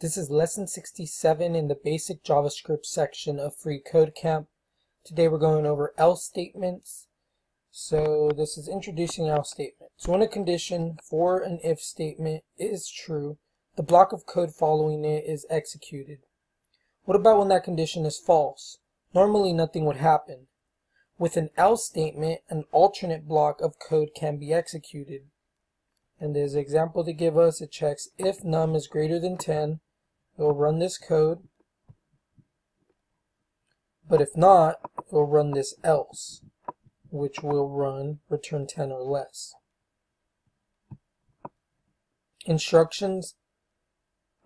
This is lesson 67 in the basic JavaScript section of freeCodeCamp. Today we're going over else statements. So this is introducing else statement. So when a condition for an if statement is true, the block of code following it is executed. What about when that condition is false? Normally nothing would happen. With an else statement, an alternate block of code can be executed. And there's an example to give us, it checks if num is greater than 10, it will run this code. But if not, it will run this else, which will run return 10 or less. Instructions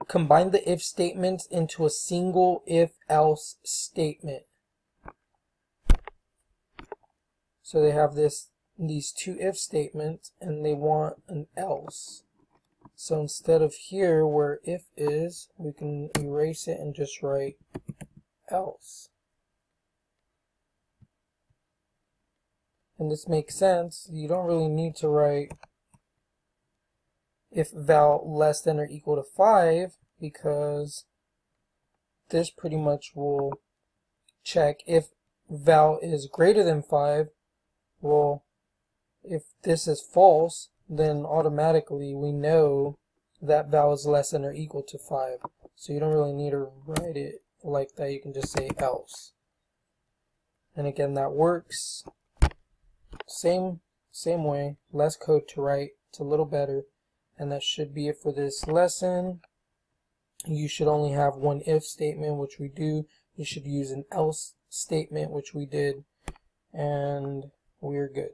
combine the if statements into a single if-else statement. So they have this these two if statements and they want an else. So instead of here where if is, we can erase it and just write else. And this makes sense. You don't really need to write if val less than or equal to 5 because this pretty much will check if val is greater than 5. Well, if this is false, then automatically we know that val is less than or equal to 5. So you don't really need to write it like that. You can just say else. And again, that works. Same, same way. Less code to write. It's a little better. And that should be it for this lesson. You should only have one if statement, which we do. You should use an else statement, which we did. And we're good.